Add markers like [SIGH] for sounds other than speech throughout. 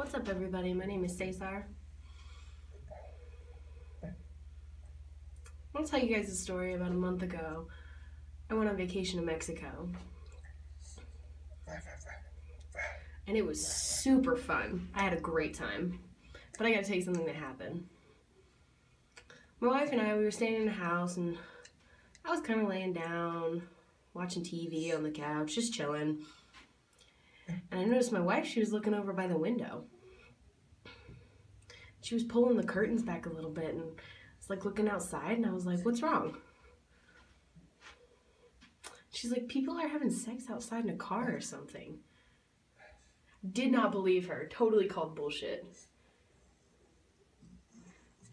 What's up, everybody? My name is Cesar. I want to tell you guys a story about a month ago. I went on vacation to Mexico. And it was super fun. I had a great time. But I gotta tell you something that happened. My wife and I, we were staying in a house, and I was kind of laying down, watching TV on the couch, just chilling. And I noticed my wife, she was looking over by the window. She was pulling the curtains back a little bit and was like looking outside, and I was like, What's wrong? She's like, People are having sex outside in a car or something. Did not believe her. Totally called bullshit.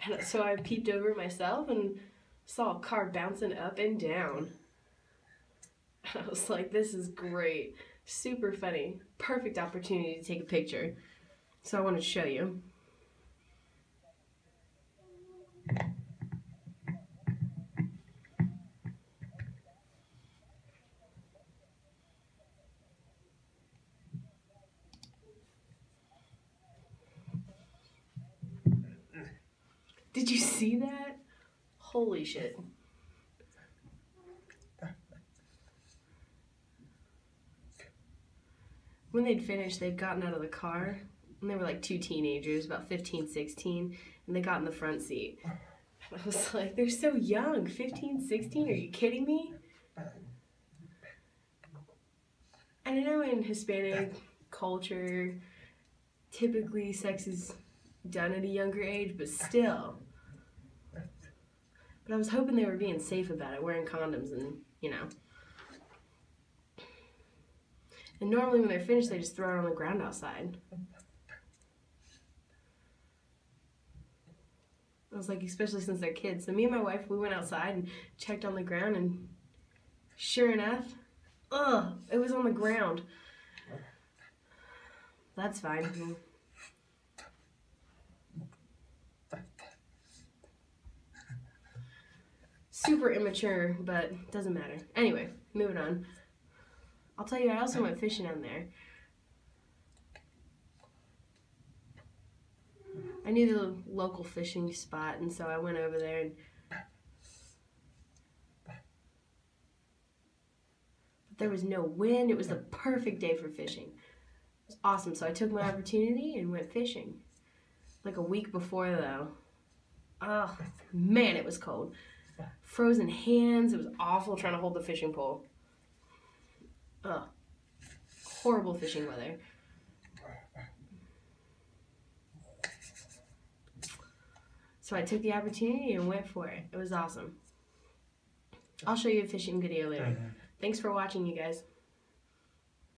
And so I peeped over myself and saw a car bouncing up and down. [LAUGHS] I was like, this is great. Super funny. Perfect opportunity to take a picture. So I wanted to show you. Did you see that? Holy shit. When they'd finished, they'd gotten out of the car, and they were like two teenagers, about 15, 16, and they got in the front seat. I was like, they're so young, 15, 16, are you kidding me? And I know in Hispanic culture, typically sex is done at a younger age, but still. But I was hoping they were being safe about it, wearing condoms and, you know. And normally when they're finished, they just throw it on the ground outside. I was like, especially since they're kids. So me and my wife, we went outside and checked on the ground, and sure enough, ugh, it was on the ground. That's fine. super immature, but doesn't matter. Anyway, moving on. I'll tell you, I also went fishing on there. I knew the local fishing spot, and so I went over there and. But there was no wind. It was the perfect day for fishing. It was awesome. So I took my opportunity and went fishing. Like a week before, though. Oh, man, it was cold frozen hands. It was awful trying to hold the fishing pole. Ugh. Horrible fishing weather. So I took the opportunity and went for it. It was awesome. I'll show you a fishing video later. Thanks for watching, you guys.